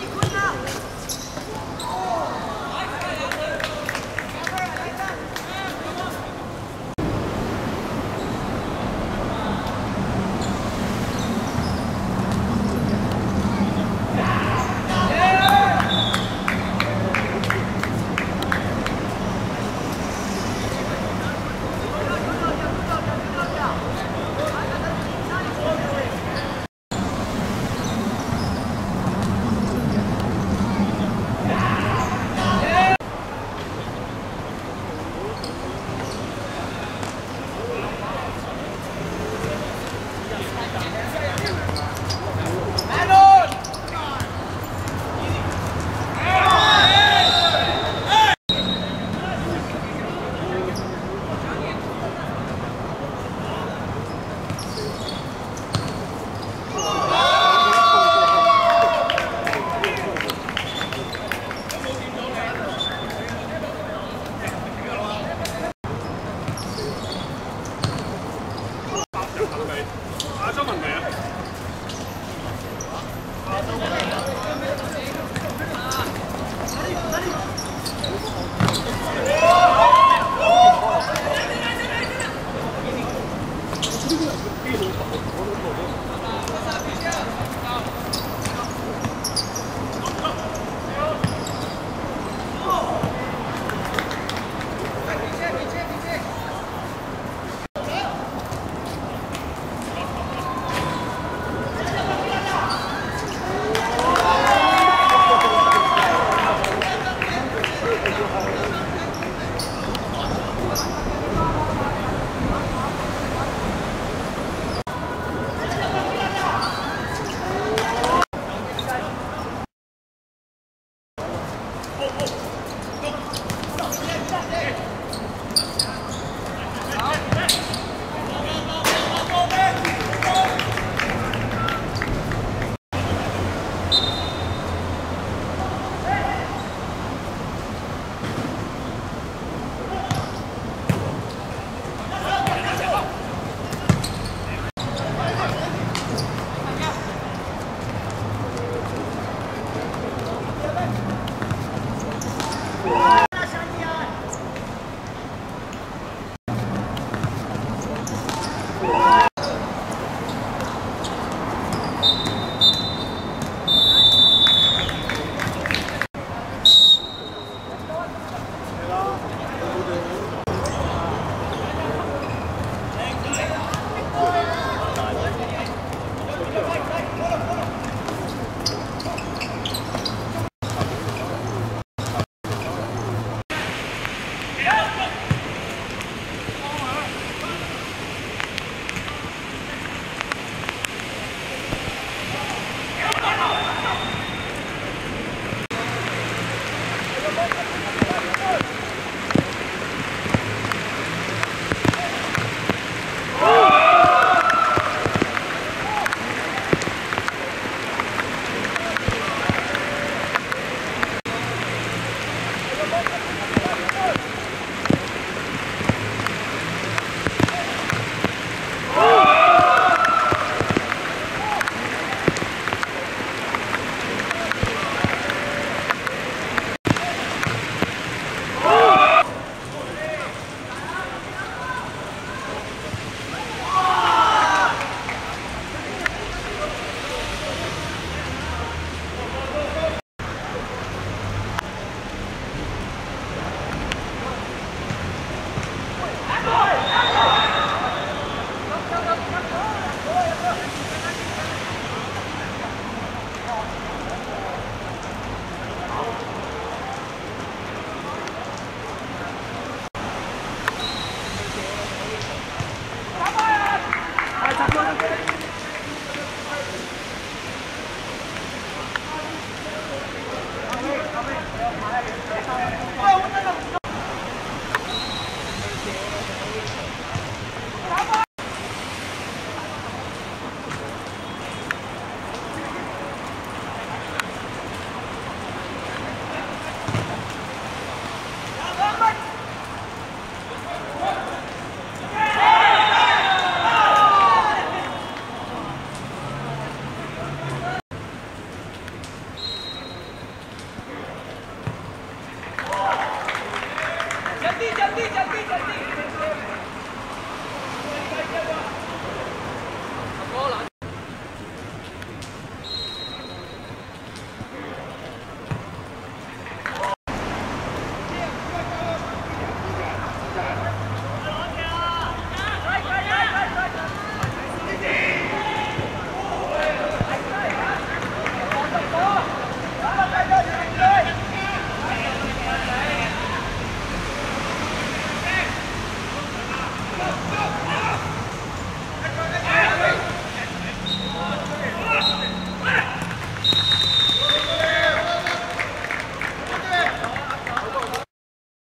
Allez,